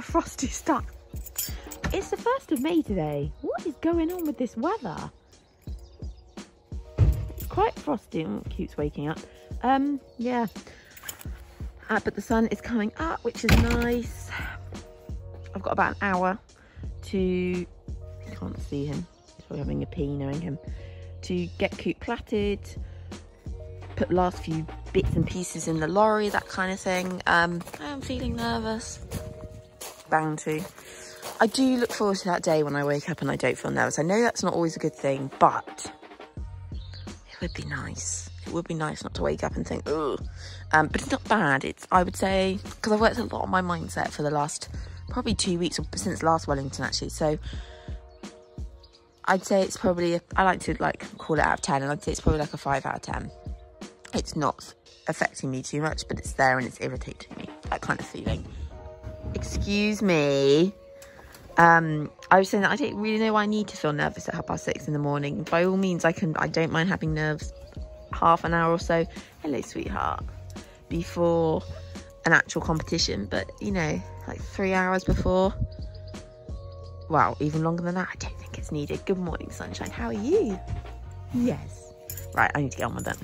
Frosty start. It's the 1st of May today. What is going on with this weather? It's quite frosty. Oh, cute's waking up. Um, yeah. Uh, but the sun is coming up, which is nice. I've got about an hour to... Can't see him. He's probably having a pee knowing him. To get Coot platted, put the last few bits and pieces in the lorry, that kind of thing. Um, I'm feeling nervous. Bound to. I do look forward to that day when I wake up and I don't feel nervous. I know that's not always a good thing, but it would be nice. It would be nice not to wake up and think, ugh. Um, but it's not bad. It's, I would say, because I've worked a lot on my mindset for the last probably two weeks or since last Wellington actually. So I'd say it's probably, I like to like call it out of 10 and I'd say it's probably like a five out of 10. It's not affecting me too much, but it's there and it's irritating me. That kind of feeling. Excuse me. Um, I was saying that I don't really know why I need to feel nervous at half past six in the morning. By all means, I can. I don't mind having nerves half an hour or so. Hello, sweetheart. Before an actual competition, but you know, like three hours before. Wow, even longer than that. I don't think it's needed. Good morning, sunshine. How are you? Yes. Right, I need to get on with it.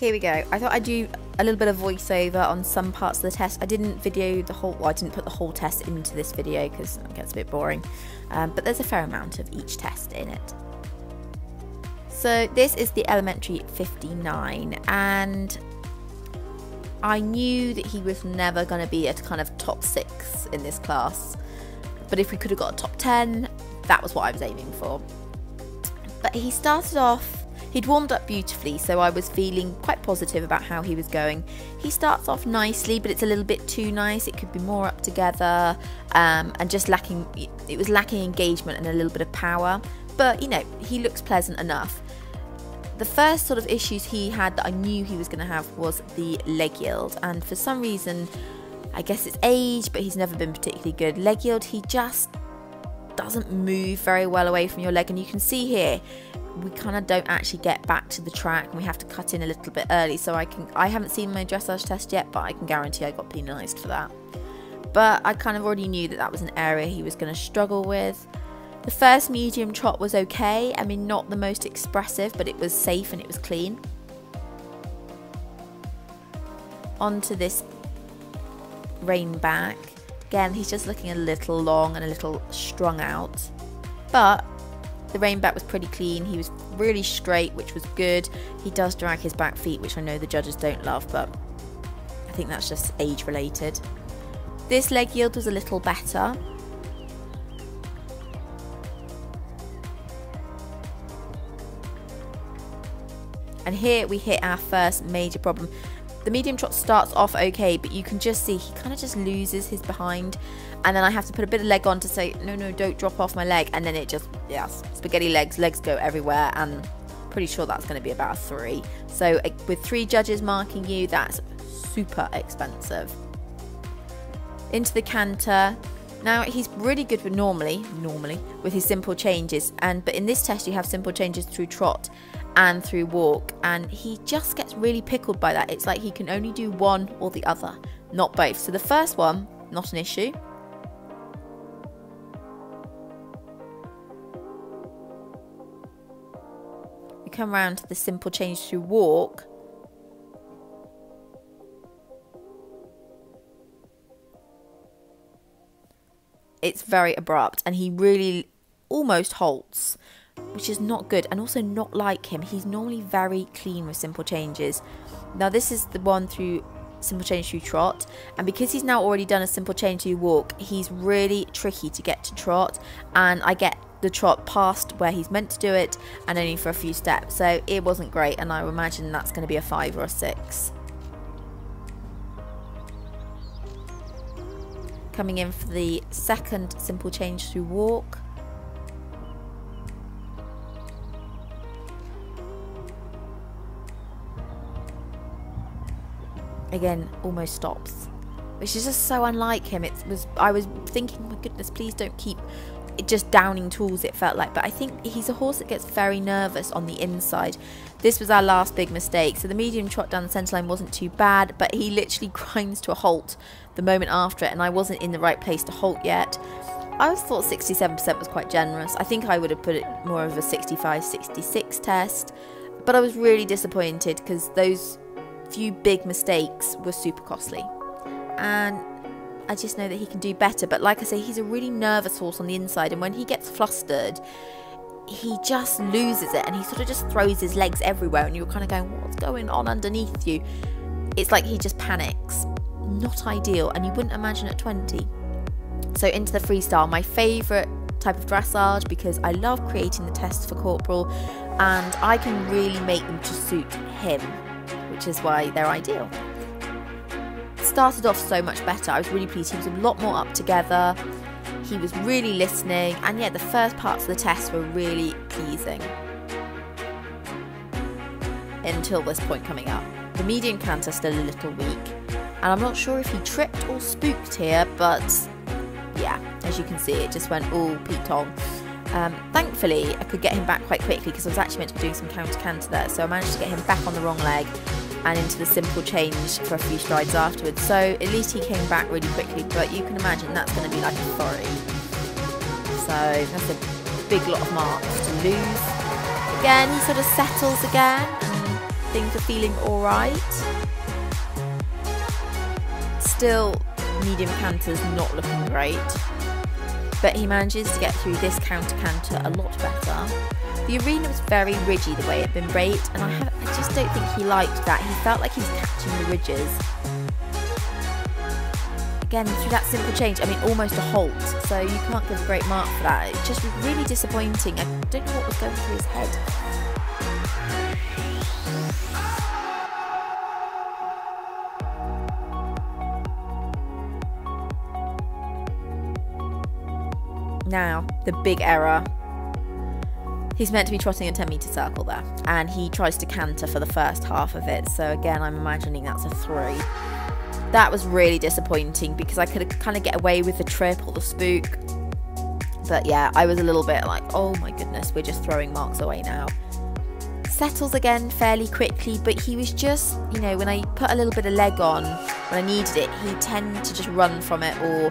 Here we go. I thought I'd do a little bit of voiceover on some parts of the test. I didn't video the whole, well, I didn't put the whole test into this video because it gets a bit boring. Um, but there's a fair amount of each test in it. So this is the elementary 59 and I knew that he was never going to be a kind of top six in this class. But if we could have got a top 10, that was what I was aiming for. But he started off He'd warmed up beautifully, so I was feeling quite positive about how he was going. He starts off nicely, but it's a little bit too nice. It could be more up together um, and just lacking, it was lacking engagement and a little bit of power. But, you know, he looks pleasant enough. The first sort of issues he had that I knew he was going to have was the leg yield, and for some reason, I guess it's age, but he's never been particularly good. Leg yield, he just doesn't move very well away from your leg, and you can see here we kind of don't actually get back to the track and we have to cut in a little bit early. So I can I haven't seen my dressage test yet but I can guarantee I got penalised for that. But I kind of already knew that that was an area he was going to struggle with. The first medium trot was okay. I mean not the most expressive but it was safe and it was clean. Onto this rein back again he's just looking a little long and a little strung out but the rein back was pretty clean. He was really straight, which was good. He does drag his back feet, which I know the judges don't love, but I think that's just age related. This leg yield was a little better. And here we hit our first major problem. The medium trot starts off okay, but you can just see he kind of just loses his behind. And then I have to put a bit of leg on to say no no don't drop off my leg. And then it just yes spaghetti legs legs go everywhere and pretty sure that's going to be about a three. So eh, with three judges marking you that's super expensive. Into the canter. Now he's really good with normally, normally with his simple changes, and but in this test you have simple changes through trot and through walk, and he just gets really pickled by that. It's like he can only do one or the other, not both. So the first one, not an issue. We come around to the simple change through walk, it's very abrupt and he really almost halts which is not good and also not like him. He's normally very clean with simple changes. Now this is the one through simple change through trot. And because he's now already done a simple change through walk he's really tricky to get to trot. And I get the trot past where he's meant to do it and only for a few steps. So it wasn't great and I imagine that's going to be a five or a six. Coming in for the second simple change through walk. Again, almost stops, which is just so unlike him. It was I was thinking, my goodness, please don't keep it just downing tools it felt like. But I think he's a horse that gets very nervous on the inside. This was our last big mistake. So the medium trot down the centre line wasn't too bad but he literally grinds to a halt the moment after it and I wasn't in the right place to halt yet. I thought 67% was quite generous. I think I would have put it more of a 65-66 test but I was really disappointed because those few big mistakes were super costly and I just know that he can do better. But like I say, he's a really nervous horse on the inside, and when he gets flustered, he just loses it and he sort of just throws his legs everywhere, and you're kind of going, What's going on underneath you? It's like he just panics. Not ideal, and you wouldn't imagine at 20. So, into the freestyle, my favourite type of dressage because I love creating the tests for Corporal and I can really make them to suit him, which is why they're ideal started off so much better. I was really pleased. He was a lot more up together. He was really listening. And yeah, the first parts of the test were really pleasing. Until this point coming up. The medium canter still a little weak. And I'm not sure if he tripped or spooked here, but yeah, as you can see, it just went all Pete Tong. Um, thankfully, I could get him back quite quickly because I was actually meant to be doing some counter canter there. So I managed to get him back on the wrong leg and into the simple change for a few strides afterwards. So at least he came back really quickly, but you can imagine that's going to be like a flurry. So that's a big lot of marks to lose. Again, he sort of settles again and things are feeling alright. Still, medium canter's not looking great, but he manages to get through this counter canter a lot better. The arena was very ridgy the way it had been raked, and I, have, I just don't think he liked that. He felt like he was catching the ridges. Again, through that simple change, I mean, almost a halt, so you can't give a great mark for that. It just really disappointing. I don't know what was going through his head. Now, the big error He's meant to be trotting a 10 metre circle there, and he tries to canter for the first half of it. So, again, I'm imagining that's a three. That was really disappointing because I could kind of get away with the trip or the spook. But yeah, I was a little bit like, oh my goodness, we're just throwing marks away now. Settles again fairly quickly, but he was just, you know, when I put a little bit of leg on when I needed it, he tend to just run from it or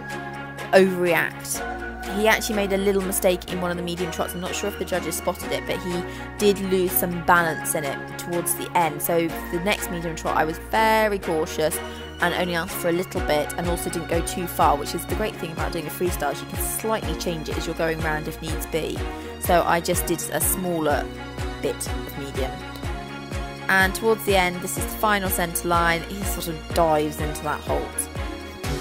overreact he actually made a little mistake in one of the medium trots. I'm not sure if the judges spotted it, but he did lose some balance in it towards the end. So the next medium trot, I was very cautious and only asked for a little bit and also didn't go too far, which is the great thing about doing a freestyle is you can slightly change it as you're going around if needs be. So I just did a smaller bit of medium. And towards the end, this is the final centre line, he sort of dives into that halt.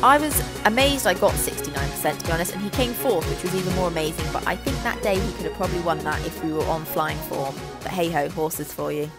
I was amazed I got 69% to be honest, and he came fourth, which was even more amazing. But I think that day he could have probably won that if we were on flying form. But hey ho, horses for you.